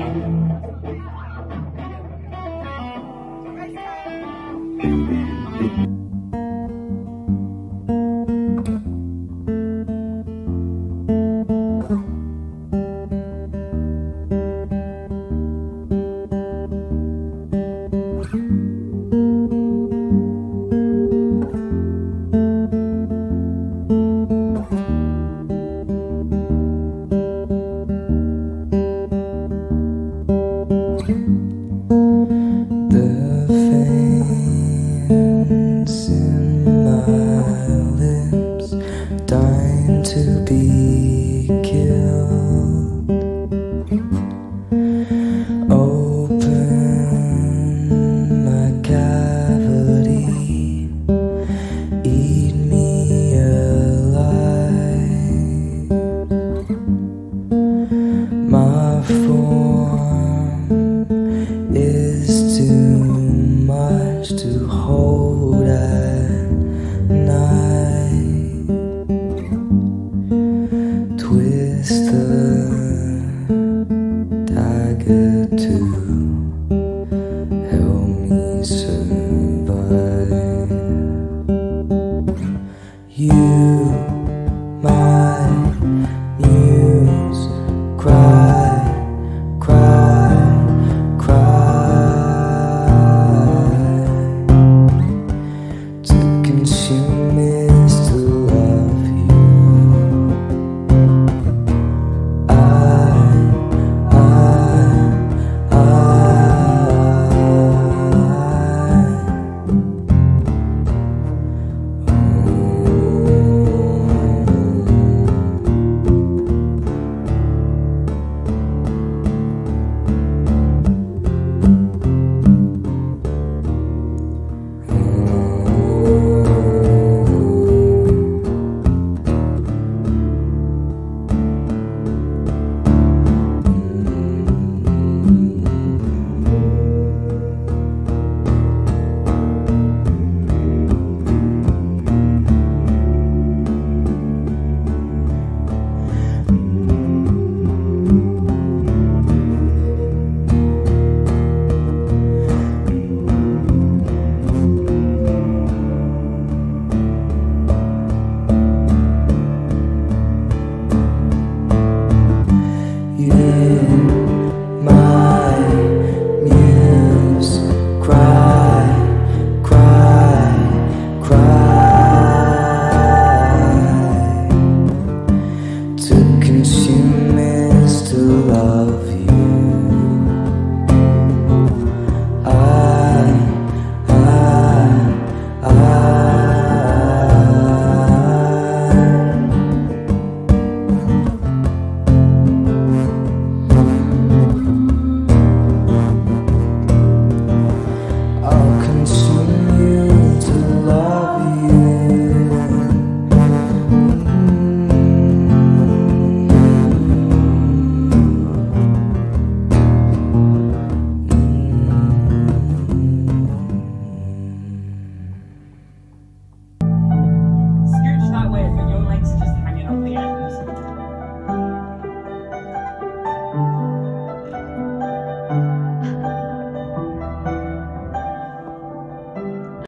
The just to hold at night. Twist the